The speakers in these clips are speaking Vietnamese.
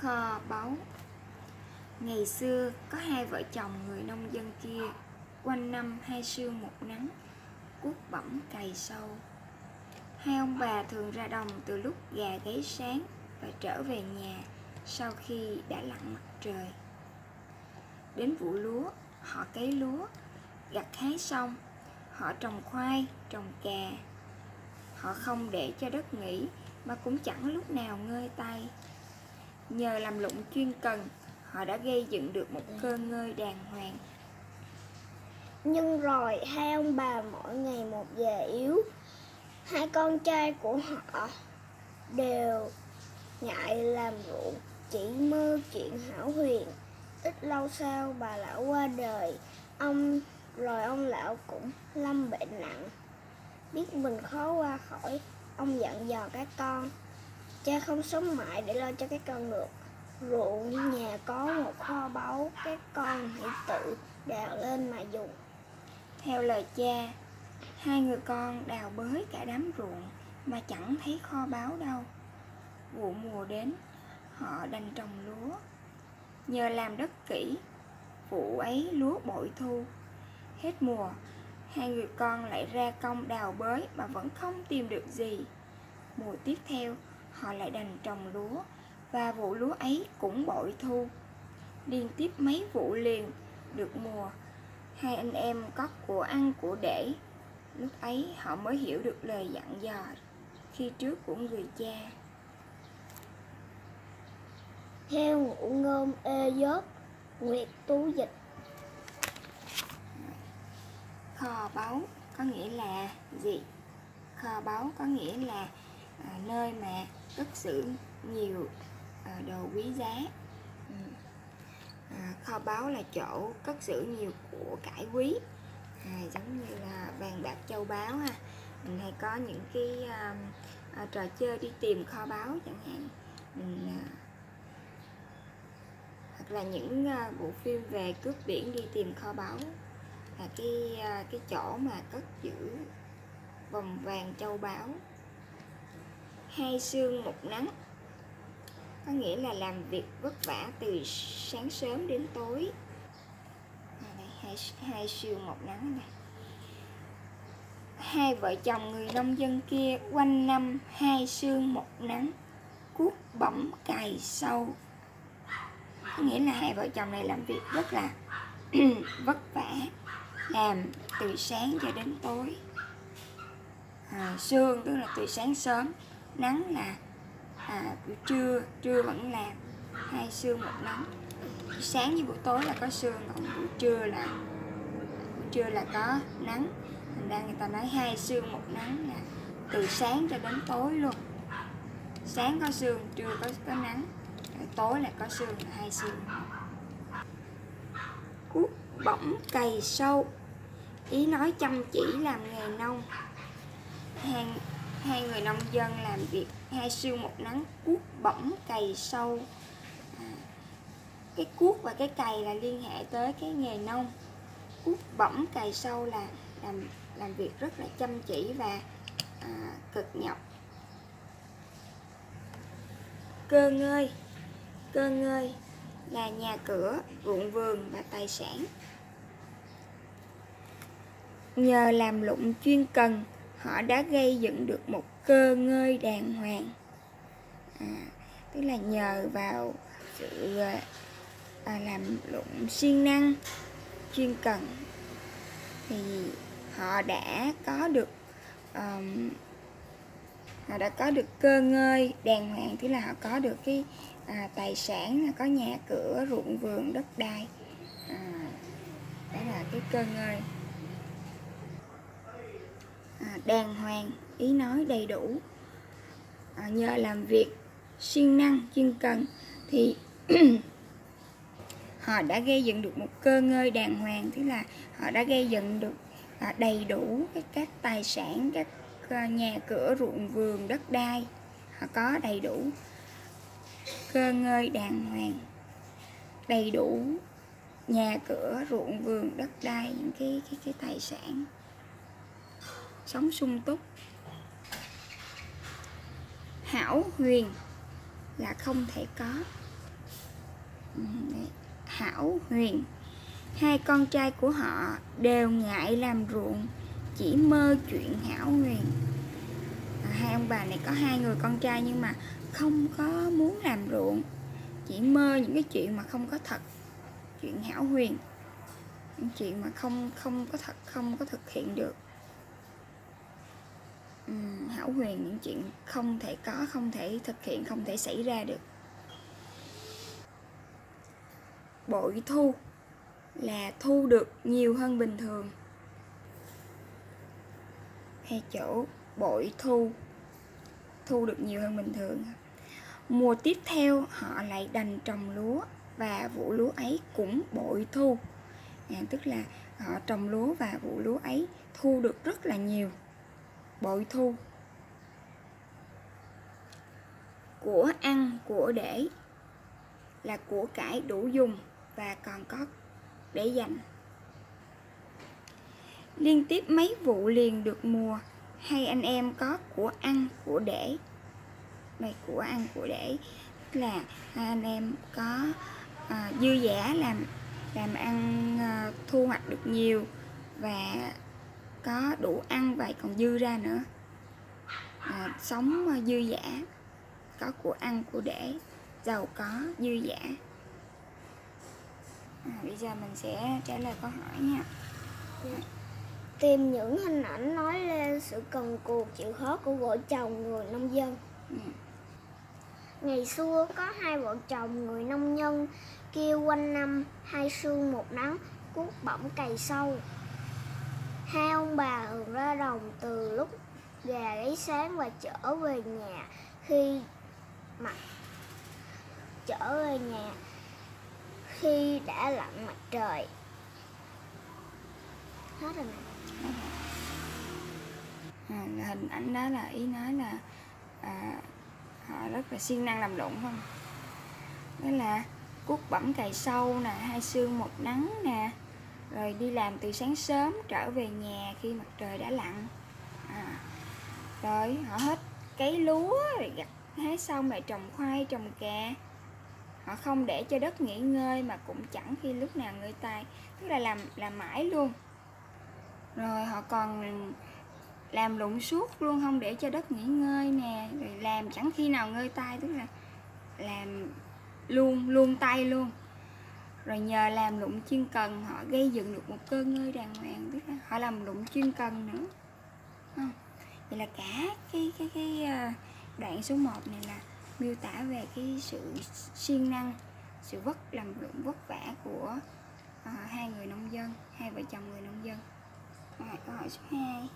kho báu. Ngày xưa, có hai vợ chồng người nông dân kia. Quanh năm hai sương một nắng, cuốc bẩm cày sâu. Hai ông bà thường ra đồng từ lúc gà gáy sáng và trở về nhà sau khi đã lặn mặt trời. Đến vụ lúa, họ cấy lúa, gặt hái xong, họ trồng khoai, trồng cà. Họ không để cho đất nghỉ mà cũng chẳng lúc nào ngơi tay nhờ làm lụng chuyên cần, họ đã gây dựng được một cơ ngơi đàng hoàng. Nhưng rồi, hai ông bà mỗi ngày một già yếu. Hai con trai của họ đều ngại làm ruộng, Chỉ mơ chuyện hảo huyền. Ít lâu sau, bà lão qua đời, Ông, rồi ông lão cũng lâm bệnh nặng. Biết mình khó qua khỏi, Ông dặn dò các con. Cha không sống mãi để lo cho các con được. Ruộng nhà có một kho báu, Các con hãy tự đào lên mà dùng. Theo lời cha, hai người con đào bới cả đám ruộng mà chẳng thấy kho báu đâu. Vụ mùa đến, họ đành trồng lúa. Nhờ làm đất kỹ, vụ ấy lúa bội thu. Hết mùa, hai người con lại ra công đào bới mà vẫn không tìm được gì. Mùa tiếp theo họ lại đành trồng lúa và vụ lúa ấy cũng bội thu. Liên tiếp mấy vụ liền được mùa hai anh em có của ăn của để. Lúc ấy họ mới hiểu được lời dặn dò khi trước của người cha. Theo ngụ ngôn ê dốt Nguyệt tú dịch. Kho báu có nghĩa là gì? Kho báu có nghĩa là à, nơi mà cất giữ nhiều à, đồ quý giá. Ừ. À, kho báu là chỗ cất giữ nhiều của cải quý. À, giống như là vàng bạc châu báu ha. Mình hay có những cái à, à, trò chơi đi tìm kho báu chẳng hạn. Mình à, hoặc là những à, bộ phim về cướp biển đi tìm kho báu là cái à, cái chỗ mà cất giữ vòng vàng châu báu hai sương một nắng. Có nghĩa là làm việc vất vả từ sáng sớm đến tối. Hai, hai sương một nắng này. Hai vợ chồng người nông dân kia quanh năm hai sương một nắng cuốc bẩm cày sâu. Có nghĩa là hai vợ chồng này làm việc rất là vất vả làm từ sáng cho đến tối. À, sương tức là từ sáng sớm nắng là à, buổi trưa trưa vẫn làm hai sương một nắng. Sáng với buổi tối là có sương còn buổi trưa là buổi trưa là có nắng. Thành ra người ta nói hai sương một nắng là từ sáng cho đến tối luôn. Sáng có sương trưa có có nắng rồi tối là có sương là hai sương cuốc bỗng cày sâu ý nói chăm chỉ làm nghề nông. Hàng hai người nông dân làm việc hai sương một nắng cuốc bỗng cày sâu. À, cái cuốc và cái cày là liên hệ tới cái nghề nông. Cuốc bỗng cày sâu là làm làm việc rất là chăm chỉ và à, cực nhọc. Cơ ngơi. Cơ ngơi là nhà cửa ruộng vườn và tài sản. Nhờ làm lụng chuyên cần họ đã gây dựng được một cơ ngơi đàng hoàng. À, tức là nhờ vào sự à, à làm lụng siêng năng chuyên cần thì họ đã có được um, họ đã có được cơ ngơi đàng hoàng tức là họ có được cái à, tài sản là có nhà cửa ruộng vườn đất đai. À, đó là cái cơ ngơi đàng hoàng ý nói đầy đủ. À, nhờ làm việc siêng năng chuyên cần thì họ đã gây dựng được một cơ ngơi đàng hoàng tức là họ đã gây dựng được à, đầy đủ các, các tài sản các à, nhà cửa ruộng vườn đất đai. Họ có đầy đủ cơ ngơi đàng hoàng đầy đủ nhà cửa ruộng vườn đất đai những cái cái cái tài sản sống sung túc. Hảo huyền là không thể có. Ừ, Hảo Huyền Hai con trai của họ đều ngại làm ruộng Chỉ mơ chuyện Hảo Huyền. À, Hai ông bà này có hai người con trai nhưng mà không có muốn làm ruộng Chỉ mơ những cái chuyện mà không có thật Chuyện Hảo Huyền. Những chuyện mà không không có thật không có thực hiện được. Ừm, Huyền những chuyện không thể có, không thể thực hiện, không thể xảy ra được. Bội thu là thu được nhiều hơn bình thường. Hay chỗ bội thu thu được nhiều hơn bình thường. Mùa tiếp theo họ lại đành trồng lúa và vụ lúa ấy cũng bội thu. À, tức là họ trồng lúa và vụ lúa ấy thu được rất là nhiều. Bội thu của ăn của để là của cải đủ dùng và còn có để dành. Liên tiếp mấy vụ liền được mùa hay anh em có của ăn của để? Này của ăn của để tức là anh em có à, dư giả làm làm ăn à, thu hoạch được nhiều và có đủ ăn và còn dư ra nữa. À, sống à, dư giả có của ăn của để giàu có dư giả à, bây giờ mình sẽ trả lời câu hỏi nha Tìm những hình ảnh nói lên sự cần cù chịu khó của vợ chồng người nông dân. Ừ. Ngày xưa có hai vợ chồng người nông nhân kêu quanh năm hai sương một nắng cuốc bỏng cày sâu. Hai ông bà thường ra đồng từ lúc gà gáy sáng và trở về nhà khi mặt trở về nhà khi đã lặn mặt trời. Hết rồi nè. à, hình ảnh đó là ý nói là à, họ rất là siêng năng làm lụng không đó là cuốc bẩm cày sâu nè hai xương một nắng nè rồi đi làm từ sáng sớm trở về nhà khi mặt trời đã lặn à, rồi họ hết cấy lúa rồi gặt hái xong lại trồng khoai, trồng cà họ không để cho đất nghỉ ngơi mà cũng chẳng khi lúc nào ngơi tay, tức là làm làm mãi luôn. Rồi họ còn làm lụng suốt luôn, không để cho đất nghỉ ngơi nè, rồi làm chẳng khi nào ngơi tay, tức là làm luôn luôn tay luôn. Rồi nhờ làm lụng chuyên cần, họ gây dựng được một cơ ngơi đàng hoàng, tức là họ làm lụng chuyên cần nữa. Không, vậy là cả cái cái cái ờ, đoạn số 1 này là miêu tả về cái sự siêng năng sự vất làm lụng vất vả của ờ, hai người nông dân hai vợ chồng người nông dân rồi, câu hỏi số 2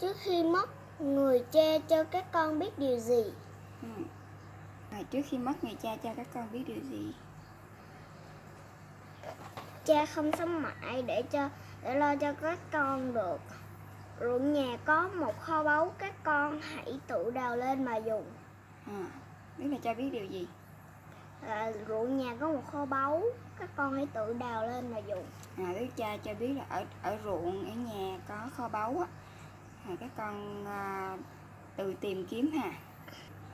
Trước khi mất, người cha cho các con biết điều gì? ừ. Rồi, trước khi mất người cha cho các con biết điều gì Cha không sống mãi để cho để lo cho các con được. Ruộng nhà có một kho báu, các con hãy tự đào lên mà dùng. à, biết là cha biết điều gì À, ruộng nhà có một kho báu, các con hãy tự đào lên mà dùng. à, đức cha cho biết là ở ở ruộng ở nhà có kho báu á à, các con à, tự tìm kiếm ha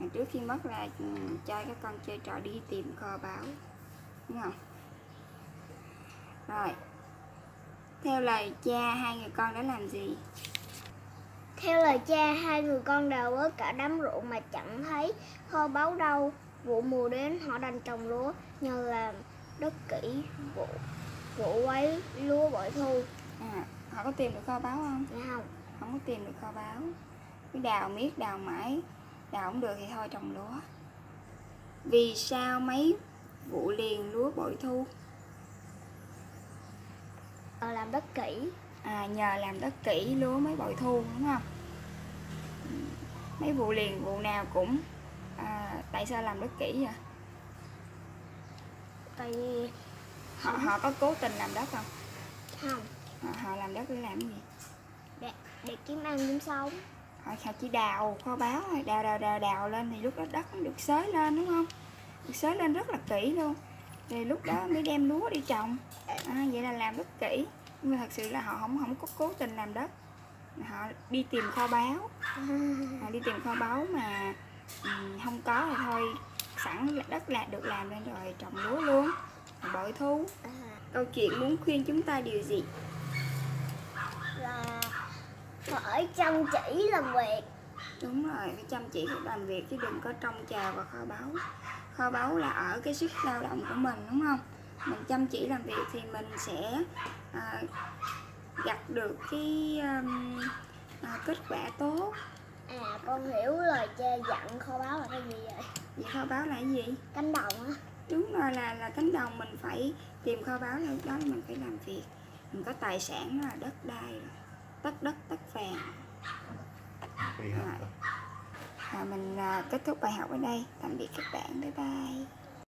à, trước khi mất là ừ, cho các con chơi trò đi tìm kho báu đúng không rồi theo lời cha hai người con đã làm gì Theo lời cha, hai người con đào bới cả đám ruộng mà chẳng thấy kho báu đâu. Vụ mùa đến họ đành trồng lúa nhờ làm đất kỹ vụ vụ ấy lúa bội thu. à, họ có tìm được kho báu không Nghe không? không có tìm được kho báu cứ đào miết đào mãi đào không được thì thôi trồng lúa vì sao mấy vụ liền lúa bội thu Ờ, làm đất kỹ. À, nhờ làm đất kỹ lúa mới bội thu đúng không? Mấy vụ liền vụ nào cũng à, tại sao làm đất kỹ vậy? Tại vì họ họ có cố tình làm đất không? Không. Họ, họ làm đất để làm cái gì? Để, để kiếm ăn kiếm sống. họ, họ chỉ đào kho báu thôi đào đào đào đào lên thì lúc đó đất nó được xới lên đúng không? Được xới lên rất là kỹ luôn. Thì lúc đó mới đem lúa đi trồng. À, vậy là làm rất kỹ nhưng mà thật sự là họ không không có cố tình làm đất họ đi tìm kho báu. Họ đi tìm kho báu mà không có thì thôi sẵn đất là được làm lên rồi trồng lúa luôn bội thu. À, câu chuyện muốn khuyên chúng ta điều gì? Là phải chăm chỉ làm việc. Đúng rồi phải chăm chỉ làm việc chứ đừng có trông chờ vào kho báu. Kho báu là ở cái sức lao động của mình đúng không mình chăm chỉ làm việc thì mình sẽ à, gặt được cái um, à, kết quả tốt. À con hiểu lời cha dặn kho báo là cái gì vậy? Vậy kho báu là cái gì? Cánh đồng á. Đúng rồi là là cánh đồng mình phải tìm kho báu là lúc đó mình phải làm việc. Mình có tài sản đó là đất đai rồi tất đất tất vàng. Rồi. và mình à, kết thúc bài học ở đây. Tạm biệt các bạn. Bye bye